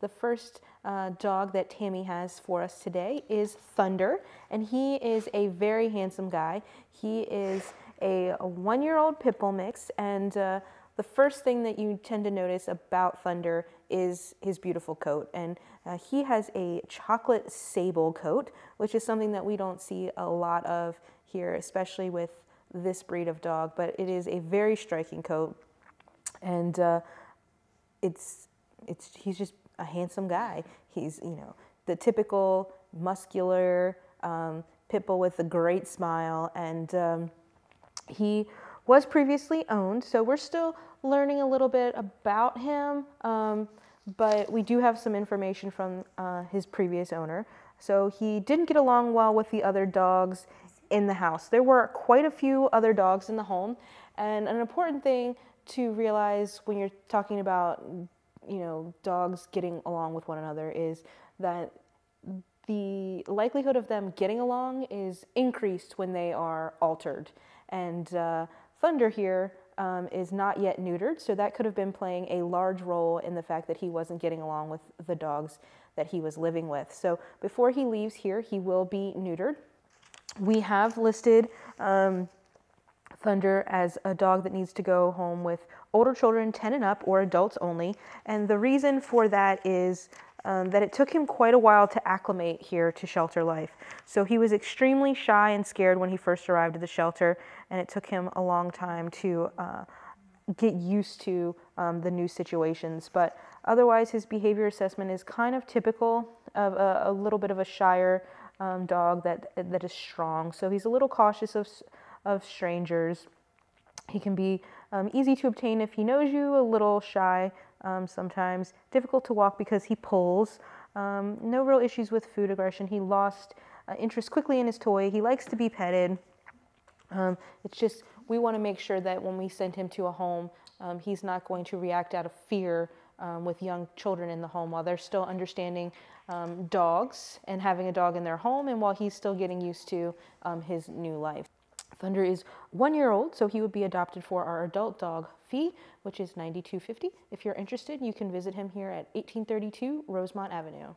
The first uh, dog that Tammy has for us today is Thunder, and he is a very handsome guy. He is a, a one year old pit bull mix, and uh, the first thing that you tend to notice about Thunder is his beautiful coat. And uh, he has a chocolate sable coat, which is something that we don't see a lot of here, especially with this breed of dog, but it is a very striking coat. And uh, it's, it's, he's just a handsome guy. He's, you know, the typical muscular um, pit bull with a great smile. And um, he was previously owned, so we're still learning a little bit about him. Um, but we do have some information from uh, his previous owner. So he didn't get along well with the other dogs in the house. There were quite a few other dogs in the home, and an important thing to realize when you're talking about you know dogs getting along with one another is that the likelihood of them getting along is increased when they are altered. And uh, Thunder here um, is not yet neutered, so that could have been playing a large role in the fact that he wasn't getting along with the dogs that he was living with. So before he leaves here, he will be neutered. We have listed um, Thunder as a dog that needs to go home with older children, 10 and up, or adults only. And the reason for that is um, that it took him quite a while to acclimate here to shelter life. So he was extremely shy and scared when he first arrived at the shelter, and it took him a long time to uh, get used to um, the new situations. But otherwise, his behavior assessment is kind of typical of a, a little bit of a shyer um, dog that that is strong. So he's a little cautious of of strangers. He can be um, easy to obtain if he knows you, a little shy um, sometimes, difficult to walk because he pulls. Um, no real issues with food aggression. He lost uh, interest quickly in his toy. He likes to be petted. Um, it's just we want to make sure that when we send him to a home, um, he's not going to react out of fear um, with young children in the home while they're still understanding dogs and having a dog in their home and while he's still getting used to his new life. Thunder is one year old, so he would be adopted for our adult dog fee, which is $92.50. If you're interested, you can visit him here at 1832 Rosemont Avenue.